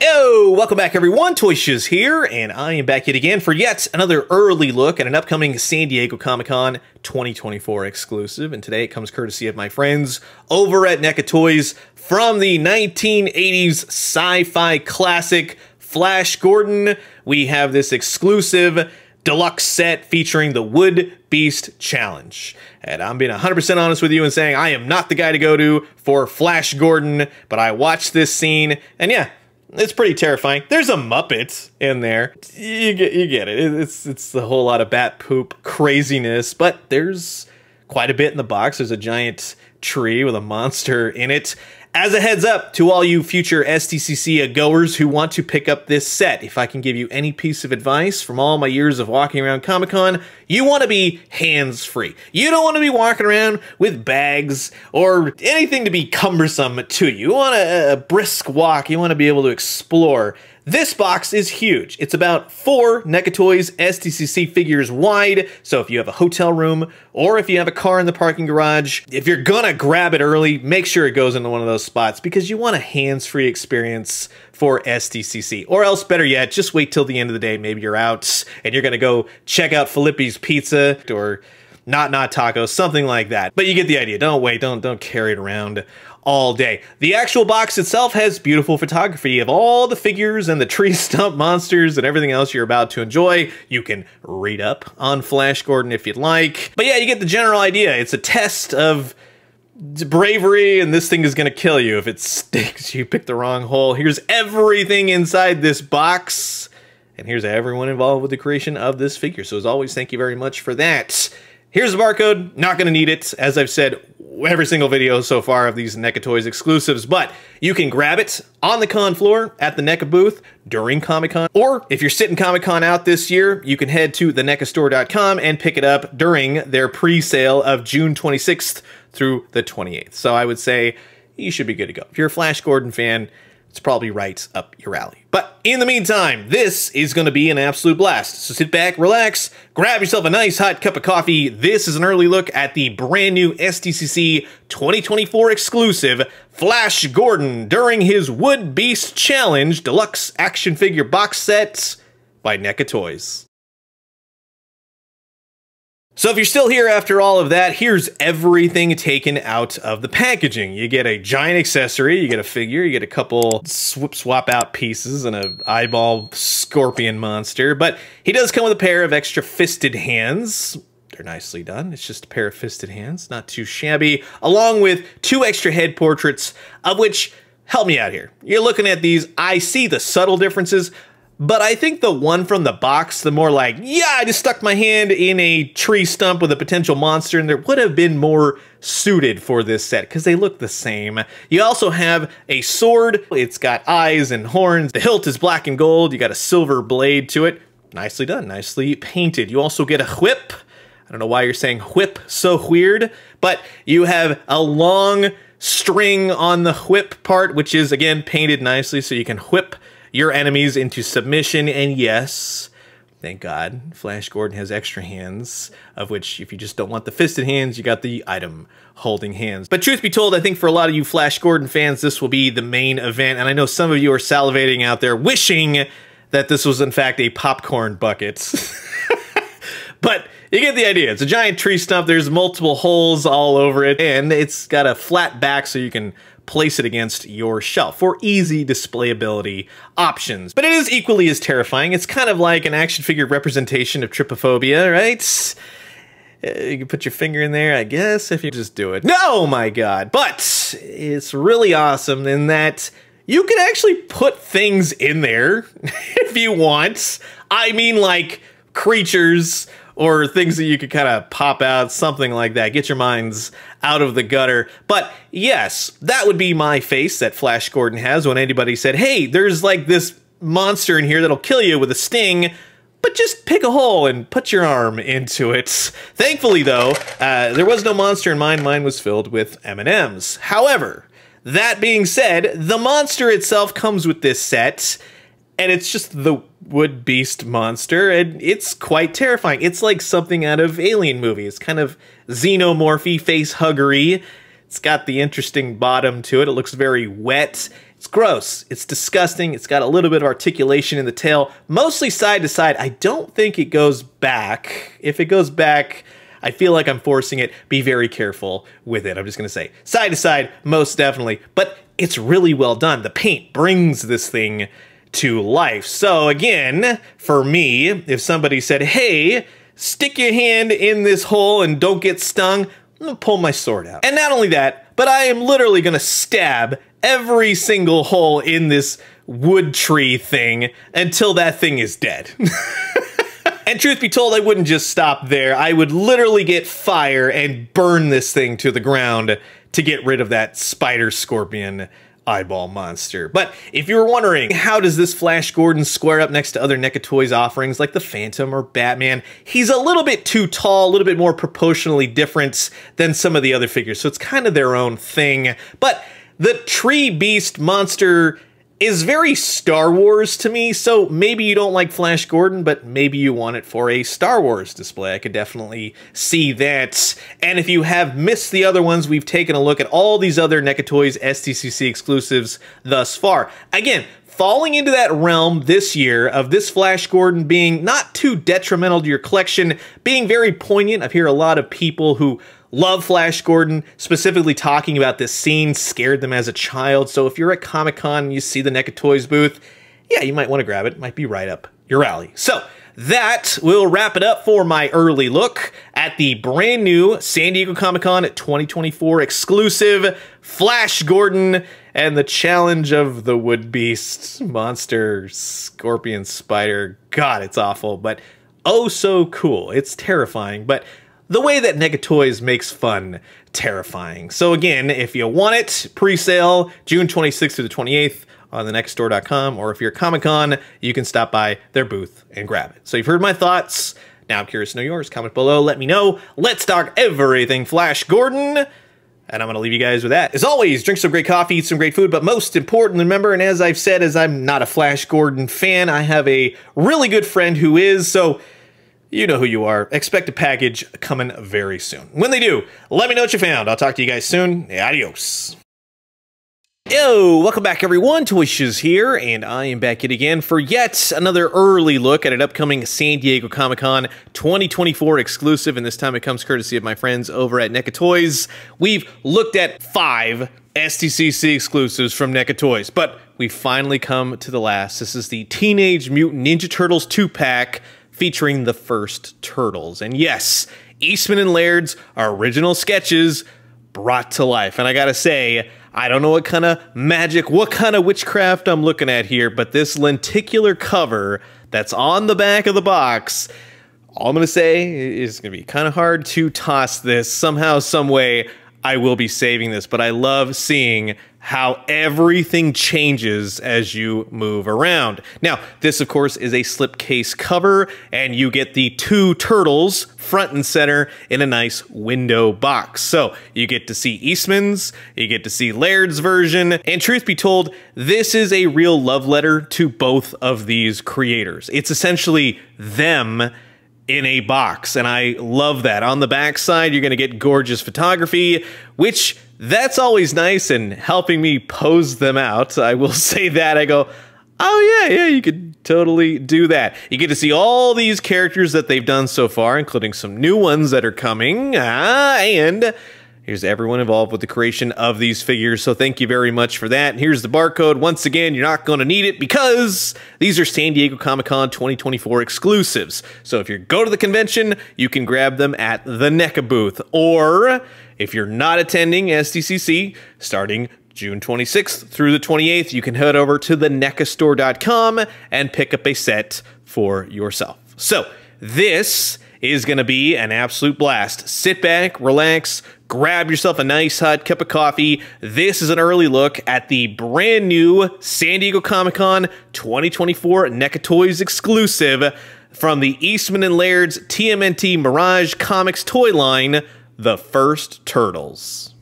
Yo, welcome back everyone, Toy here, and I am back yet again for yet another early look at an upcoming San Diego Comic-Con 2024 exclusive, and today it comes courtesy of my friends over at NECA Toys from the 1980s sci-fi classic Flash Gordon. We have this exclusive deluxe set featuring the Wood Beast Challenge. And I'm being 100% honest with you and saying I am not the guy to go to for Flash Gordon, but I watched this scene, and yeah, it's pretty terrifying. There's a Muppet in there. You get you get it. It's it's a whole lot of bat poop craziness, but there's quite a bit in the box. There's a giant tree with a monster in it. As a heads up to all you future SDCC goers who want to pick up this set, if I can give you any piece of advice from all my years of walking around Comic Con, you want to be hands free. You don't want to be walking around with bags or anything to be cumbersome to you. You want a, a brisk walk, you want to be able to explore. This box is huge. It's about four NECA Toys SDCC figures wide, so if you have a hotel room or if you have a car in the parking garage, if you're gonna grab it early, make sure it goes into one of those spots because you want a hands-free experience for SDCC. Or else, better yet, just wait till the end of the day. Maybe you're out and you're gonna go check out Filippi's Pizza or not not tacos, something like that. But you get the idea. Don't wait, don't don't carry it around all day. The actual box itself has beautiful photography of all the figures and the tree stump monsters and everything else you're about to enjoy. You can read up on Flash Gordon if you'd like. But yeah, you get the general idea. It's a test of bravery and this thing is going to kill you if it sticks you pick the wrong hole here's everything inside this box and here's everyone involved with the creation of this figure so as always thank you very much for that here's the barcode not going to need it as i've said every single video so far of these NECA Toys exclusives, but you can grab it on the con floor at the NECA booth during Comic Con, or if you're sitting Comic Con out this year, you can head to thenecastore.com and pick it up during their pre-sale of June 26th through the 28th. So I would say you should be good to go. If you're a Flash Gordon fan, it's probably right up your alley. But in the meantime, this is going to be an absolute blast. So sit back, relax, grab yourself a nice hot cup of coffee. This is an early look at the brand new SDCC 2024 exclusive Flash Gordon during his Wood Beast Challenge Deluxe Action Figure Box Set by NECA Toys. So if you're still here after all of that, here's everything taken out of the packaging. You get a giant accessory, you get a figure, you get a couple swip swap out pieces and an eyeball scorpion monster, but he does come with a pair of extra fisted hands. They're nicely done. It's just a pair of fisted hands, not too shabby, along with two extra head portraits, of which, help me out here. You're looking at these, I see the subtle differences, but I think the one from the box, the more like, yeah, I just stuck my hand in a tree stump with a potential monster, and there would have been more suited for this set because they look the same. You also have a sword. It's got eyes and horns. The hilt is black and gold. You got a silver blade to it. Nicely done, nicely painted. You also get a whip. I don't know why you're saying whip so weird, but you have a long string on the whip part, which is again painted nicely so you can whip your enemies into submission. And yes, thank God, Flash Gordon has extra hands, of which if you just don't want the fisted hands, you got the item holding hands. But truth be told, I think for a lot of you Flash Gordon fans, this will be the main event. And I know some of you are salivating out there wishing that this was in fact a popcorn bucket. but you get the idea. It's a giant tree stump. There's multiple holes all over it, and it's got a flat back so you can place it against your shelf for easy displayability options. But it is equally as terrifying. It's kind of like an action figure representation of trypophobia, right? Uh, you can put your finger in there, I guess, if you just do it. No, my God. But it's really awesome in that you can actually put things in there if you want. I mean, like creatures or things that you could kind of pop out, something like that. Get your minds out of the gutter. But yes, that would be my face that Flash Gordon has when anybody said, hey, there's like this monster in here that'll kill you with a sting. but just pick a hole and put your arm into it. Thankfully, though, uh, there was no monster in mine. Mine was filled with M&Ms. However, that being said, the monster itself comes with this set, and it's just the wood beast monster, and it's quite terrifying. It's like something out of Alien movies, kind of xenomorphy, face huggery. It's got the interesting bottom to it. It looks very wet. It's gross. It's disgusting. It's got a little bit of articulation in the tail, mostly side to side. I don't think it goes back. If it goes back, I feel like I'm forcing it. Be very careful with it. I'm just going to say side to side, most definitely. But it's really well done. The paint brings this thing to life. So again, for me, if somebody said, hey, stick your hand in this hole and don't get stung, I'm gonna pull my sword out. And not only that, but I am literally gonna stab every single hole in this wood tree thing until that thing is dead. and truth be told, I wouldn't just stop there. I would literally get fire and burn this thing to the ground to get rid of that spider scorpion eyeball monster. But if you were wondering, how does this Flash Gordon square up next to other NECA Toys offerings like the Phantom or Batman? He's a little bit too tall, a little bit more proportionally different than some of the other figures, so it's kind of their own thing. But the tree beast monster is very Star Wars to me, so maybe you don't like Flash Gordon, but maybe you want it for a Star Wars display. I could definitely see that. And if you have missed the other ones, we've taken a look at all these other NECA SDCC exclusives thus far. Again, falling into that realm this year of this Flash Gordon being not too detrimental to your collection, being very poignant. I hear a lot of people who love Flash Gordon, specifically talking about this scene scared them as a child. So if you're at Comic Con and you see the NECA Toys booth, yeah, you might want to grab it. it. Might be right up your alley. So that will wrap it up for my early look at the brand new San Diego Comic Con 2024 exclusive Flash Gordon and the challenge of the wood beast, monster, scorpion, spider. God, it's awful, but oh so cool. It's terrifying, but the way that NECA Toys makes fun terrifying. So again, if you want it, pre-sale June 26th through the 28th on thenecastore.com, or if you're Comic-Con, you can stop by their booth and grab it. So you've heard my thoughts. Now I'm curious to know yours. Comment below, let me know. Let's talk everything Flash Gordon. And I'm going to leave you guys with that. As always, drink some great coffee, eat some great food, but most important, remember, and as I've said, as I'm not a Flash Gordon fan, I have a really good friend who is, so you know who you are. Expect a package coming very soon. When they do, let me know what you found. I'll talk to you guys soon. Adios. Yo, welcome back everyone, Toyshiz here, and I am back yet again for yet another early look at an upcoming San Diego Comic-Con 2024 exclusive, and this time it comes courtesy of my friends over at NECA Toys. We've looked at five SDCC exclusives from NECA Toys, but we finally come to the last. This is the Teenage Mutant Ninja Turtles 2-pack featuring the first Turtles. And yes, Eastman and Laird's original sketches brought to life. And I gotta say, I don't know what kind of magic, what kind of witchcraft I'm looking at here, but this lenticular cover that's on the back of the box, all I'm to say is it's to be kind of hard to toss this. Somehow, some way, I will be saving this, but I love seeing how everything changes as you move around. Now, this of course is a slipcase cover and you get the two turtles front and center in a nice window box. So you get to see Eastman's, you get to see Laird's version, and truth be told, this is a real love letter to both of these creators. It's essentially them in a box, and I love that. On the back side, you're going to get gorgeous photography, which that's always nice and helping me pose them out. I will say that. I go, oh, yeah, yeah, you could totally do that. You get to see all these characters that they've done so far, including some new ones that are coming, ah, and Here's everyone involved with the creation of these figures, so thank you very much for that. And Here's the barcode. Once again, you're not going to need it because these are San Diego Comic-Con 2024 exclusives. So if you go to the convention, you can grab them at the NECA booth. Or if you're not attending SDCC, starting June 26th through the 28th, you can head over to the NECAstore.com and pick up a set for yourself. So this is going to be an absolute blast. Sit back, relax, grab yourself a nice hot cup of coffee. This is an early look at the brand new San Diego Comic Con 2024 NECA Toys exclusive, from the Eastman and Laird's TMNT Mirage Comics toy line, The First Turtles.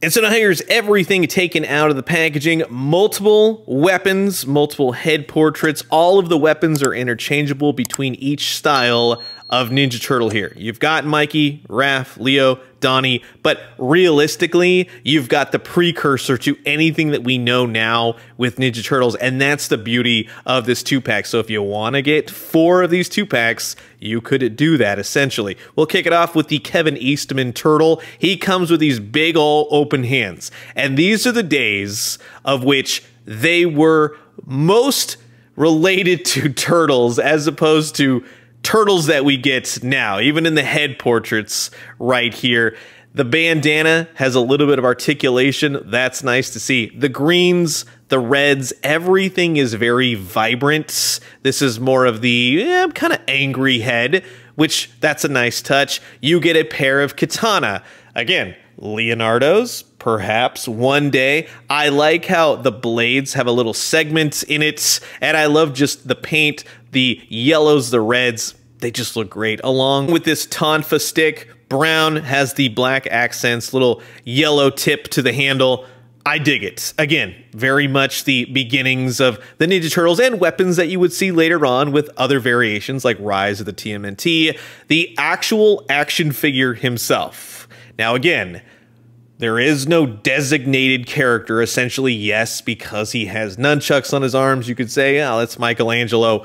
And so now here's everything taken out of the packaging. Multiple weapons, multiple head portraits. All of the weapons are interchangeable between each style of Ninja Turtle here. You've got Mikey, Raph, Leo, Donnie, but realistically, you've got the precursor to anything that we know now with Ninja Turtles, and that's the beauty of this two pack. So if you want to get four of these two packs, you could do that essentially. We'll kick it off with the Kevin Eastman Turtle. He comes with these big old open hands, and these are the days of which they were most related to turtles as opposed to turtles that we get now, even in the head portraits right here. The bandana has a little bit of articulation. That's nice to see. The greens, the reds, everything is very vibrant. This is more of the eh, kind of angry head, which that's a nice touch. You get a pair of katana. Again, Leonardo's, perhaps one day. I like how the blades have a little segment in it, and I love just the paint, the yellows, the reds. They just look great. Along with this Tonfa stick, brown has the black accents, little yellow tip to the handle. I dig it. Again, very much the beginnings of the Ninja Turtles and weapons that you would see later on with other variations like Rise of the TMNT, the actual action figure himself. Now, again, there is no designated character, essentially, yes, because he has nunchucks on his arms. You could say, oh, that's Michelangelo,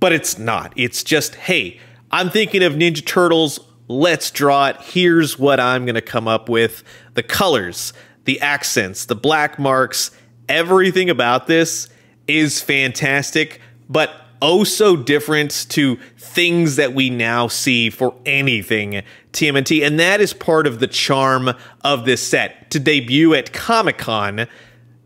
but it's not. It's just, hey, I'm thinking of Ninja Turtles. Let's draw it. Here's what I'm going to come up with the colors, the accents, the black marks, everything about this is fantastic, but oh so different to things that we now see for anything TMNT. And that is part of the charm of this set. To debut at Comic Con,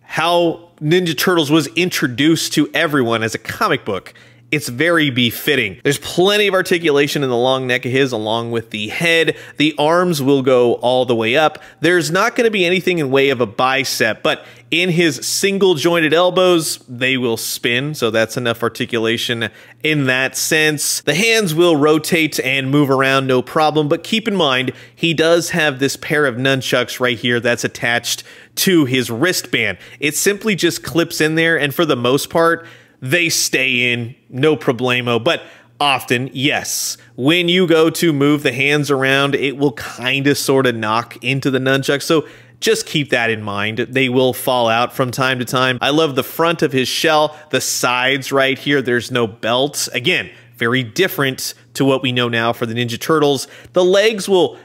how Ninja Turtles was introduced to everyone as a comic book it's very befitting. There's plenty of articulation in the long neck of his along with the head. The arms will go all the way up. There's not going to be anything in way of a bicep, but in his single jointed elbows, they will spin. So that's enough articulation in that sense. The hands will rotate and move around no problem, but keep in mind, he does have this pair of nunchucks right here that's attached to his wristband. It simply just clips in there, and for the most part, they stay in, no problemo. But often, yes, when you go to move the hands around, it will kind of sort of knock into the nunchuck. So just keep that in mind. They will fall out from time to time. I love the front of his shell, the sides right here. There's no belt. Again, very different to what we know now for the Ninja Turtles. The legs will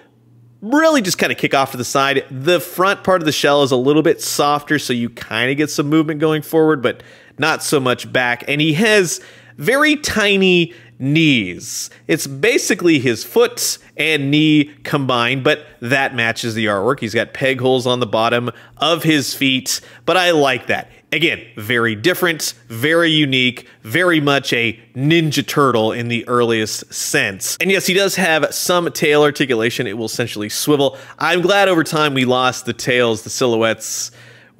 really just kind of kick off to the side. The front part of the shell is a little bit softer, so you kind of get some movement going forward, but not so much back. And he has very tiny knees. It's basically his foot and knee combined, but that matches the artwork. He's got peg holes on the bottom of his feet, but I like that. Again, very different, very unique, very much a Ninja Turtle in the earliest sense. And yes, he does have some tail articulation. It will essentially swivel. I'm glad over time we lost the tails, the silhouettes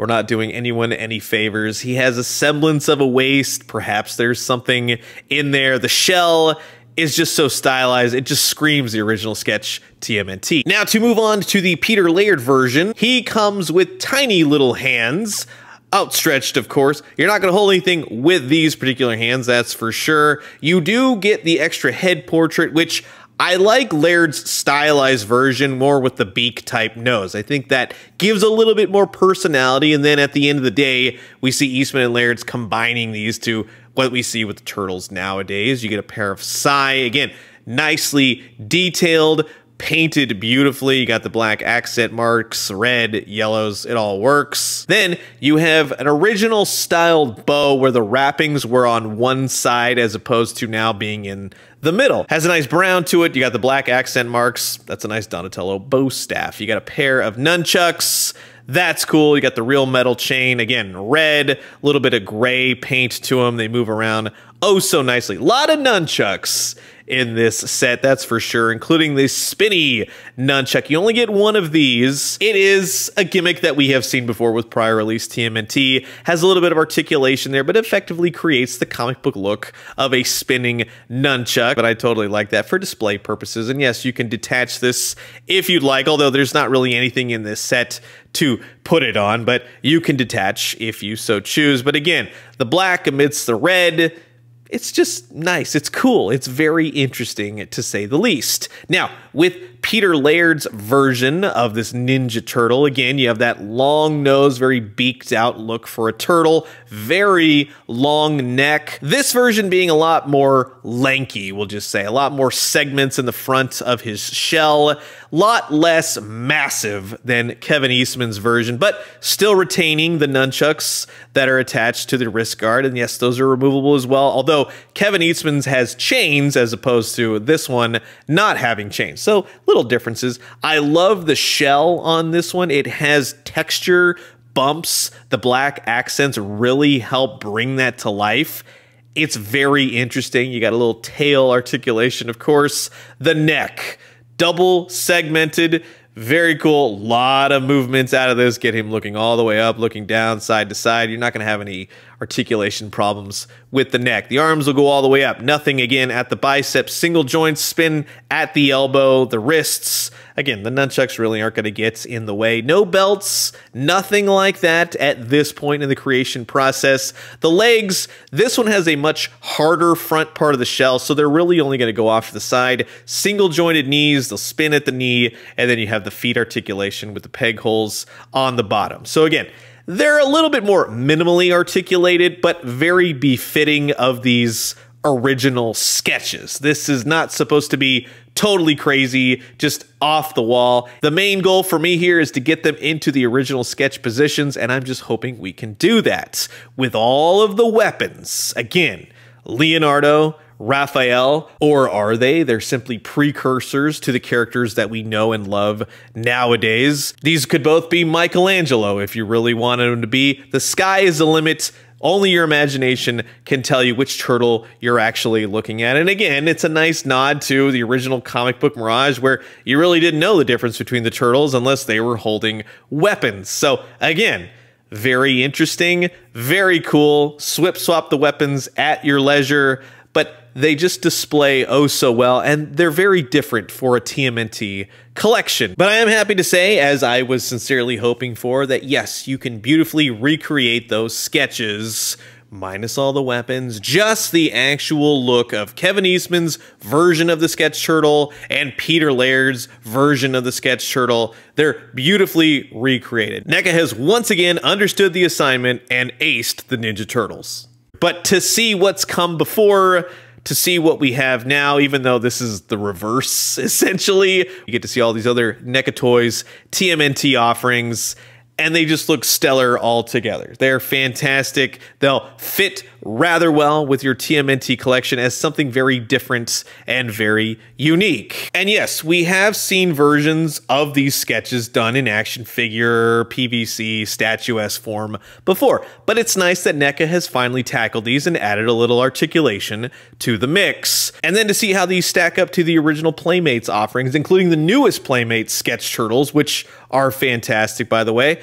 we're not doing anyone any favors. He has a semblance of a waist. Perhaps there's something in there. The shell is just so stylized. It just screams the original sketch TMNT. Now to move on to the Peter Laird version, he comes with tiny little hands outstretched, of course. You're not going to hold anything with these particular hands, that's for sure. You do get the extra head portrait, which I like Laird's stylized version more with the beak type nose. I think that gives a little bit more personality. And then at the end of the day, we see Eastman and Laird's combining these to what we see with the turtles nowadays. You get a pair of Sai, again, nicely detailed, painted beautifully. You got the black accent marks, red, yellows, it all works. Then you have an original styled bow where the wrappings were on one side as opposed to now being in the middle. Has a nice brown to it. You got the black accent marks. That's a nice Donatello bow staff. You got a pair of nunchucks. That's cool. You got the real metal chain. Again, red, a little bit of gray paint to them. They move around oh so nicely. A lot of nunchucks in this set, that's for sure, including the spinny nunchuck. You only get one of these. It is a gimmick that we have seen before with prior release TMNT. Has a little bit of articulation there, but effectively creates the comic book look of a spinning nunchuck. But I totally like that for display purposes. And yes, you can detach this if you'd like, although there's not really anything in this set to put it on, but you can detach if you so choose. But again, the black amidst the red, it's just nice. It's cool. It's very interesting to say the least. Now, with Peter Laird's version of this Ninja Turtle. Again, you have that long nose, very beaked out look for a turtle, very long neck. This version being a lot more lanky, we'll just say, a lot more segments in the front of his shell, a lot less massive than Kevin Eastman's version, but still retaining the nunchucks that are attached to the wrist guard. And yes, those are removable as well, although Kevin Eastman's has chains as opposed to this one not having chains. So little differences. I love the shell on this one. It has texture, bumps. The black accents really help bring that to life. It's very interesting. You got a little tail articulation, of course. The neck, double segmented very cool. Lot of movements out of this. Get him looking all the way up, looking down, side to side. You're not going to have any articulation problems with the neck. The arms will go all the way up. Nothing again at the biceps. Single joints spin at the elbow, the wrists. Again, the nunchucks really aren't going to get in the way. No belts, nothing like that at this point in the creation process. The legs, this one has a much harder front part of the shell, so they're really only going to go off to the side. Single jointed knees, they'll spin at the knee, and then you have the feet articulation with the peg holes on the bottom. So again, they're a little bit more minimally articulated, but very befitting of these original sketches. This is not supposed to be totally crazy, just off the wall. The main goal for me here is to get them into the original sketch positions, and I'm just hoping we can do that with all of the weapons. Again, Leonardo, Raphael, or are they? They're simply precursors to the characters that we know and love nowadays. These could both be Michelangelo if you really wanted them to be. The sky is the limit. Only your imagination can tell you which turtle you're actually looking at. And again, it's a nice nod to the original comic book Mirage, where you really didn't know the difference between the turtles unless they were holding weapons. So, again, very interesting, very cool. Swip swap the weapons at your leisure, they just display oh so well, and they're very different for a TMNT collection. But I am happy to say, as I was sincerely hoping for, that yes, you can beautifully recreate those sketches minus all the weapons, just the actual look of Kevin Eastman's version of the Sketch Turtle and Peter Laird's version of the Sketch Turtle. They're beautifully recreated. NECA has once again understood the assignment and aced the Ninja Turtles. But to see what's come before, to see what we have now, even though this is the reverse, essentially. You get to see all these other NECA Toys TMNT offerings, and they just look stellar all together. They're fantastic. They'll fit rather well with your TMNT collection as something very different and very unique. And yes, we have seen versions of these sketches done in action figure, PVC, statuesque form before, but it's nice that NECA has finally tackled these and added a little articulation to the mix. And then to see how these stack up to the original Playmates offerings, including the newest Playmates sketch turtles, which are fantastic, by the way.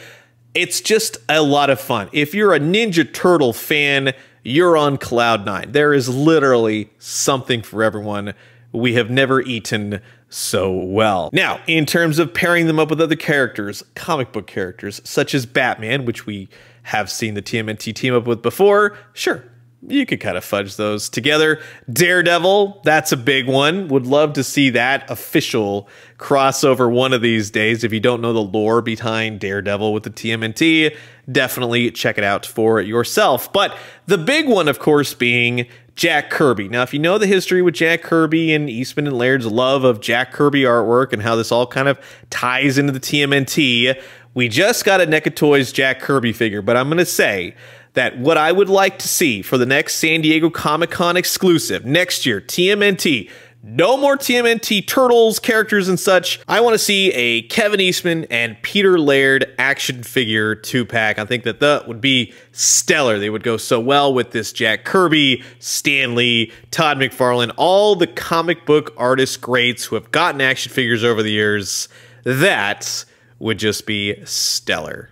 It's just a lot of fun. If you're a Ninja Turtle fan, you're on cloud nine. There is literally something for everyone. We have never eaten so well. Now, in terms of pairing them up with other characters, comic book characters, such as Batman, which we have seen the TMNT team up with before, sure, you could kind of fudge those together. Daredevil, that's a big one. Would love to see that official crossover one of these days. If you don't know the lore behind Daredevil with the TMNT, definitely check it out for yourself. But the big one, of course, being Jack Kirby. Now, if you know the history with Jack Kirby and Eastman and Laird's love of Jack Kirby artwork and how this all kind of ties into the TMNT, we just got a NECA Toys Jack Kirby figure, but I'm going to say that what I would like to see for the next San Diego Comic Con exclusive next year, TMNT, no more TMNT Turtles characters and such. I want to see a Kevin Eastman and Peter Laird action figure two pack. I think that that would be stellar. They would go so well with this Jack Kirby, Stan Lee, Todd McFarlane, all the comic book artist greats who have gotten action figures over the years. That would just be stellar.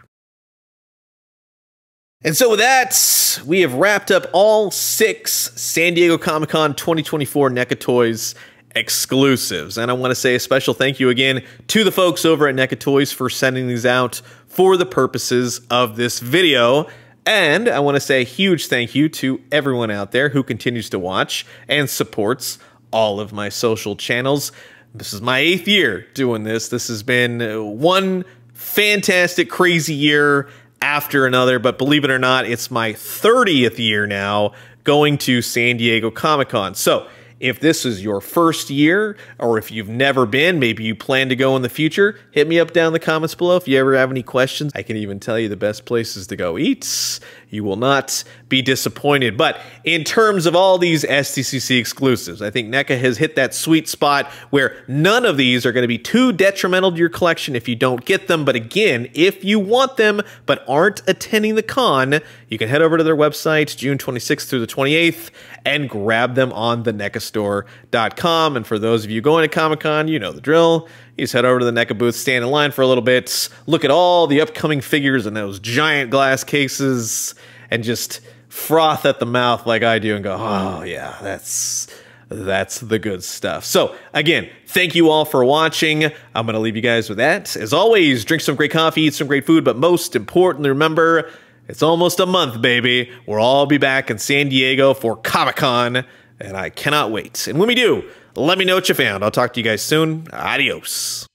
And so with that, we have wrapped up all six San Diego Comic Con 2024 NECA Toys exclusives. And I want to say a special thank you again to the folks over at NECA Toys for sending these out for the purposes of this video. And I want to say a huge thank you to everyone out there who continues to watch and supports all of my social channels. This is my eighth year doing this. This has been uh, one fantastic, crazy year after another, but believe it or not, it's my 30th year now going to San Diego Comic Con. So if this is your first year, or if you've never been, maybe you plan to go in the future, hit me up down in the comments below if you ever have any questions. I can even tell you the best places to go eat. You will not be disappointed. But in terms of all these SDCC exclusives, I think NECA has hit that sweet spot where none of these are going to be too detrimental to your collection if you don't get them. But again, if you want them but aren't attending the con, you can head over to their website June 26th through the 28th and grab them on the NECAstore.com. And for those of you going to Comic Con, you know the drill. You just head over to the NECA booth, stand in line for a little bit, look at all the upcoming figures in those giant glass cases, and just froth at the mouth like I do and go, oh, yeah, that's. That's the good stuff. So, again, thank you all for watching. I'm going to leave you guys with that. As always, drink some great coffee, eat some great food, but most importantly, remember, it's almost a month, baby. We'll all be back in San Diego for Comic Con, and I cannot wait. And when we do, let me know what you found. I'll talk to you guys soon. Adios.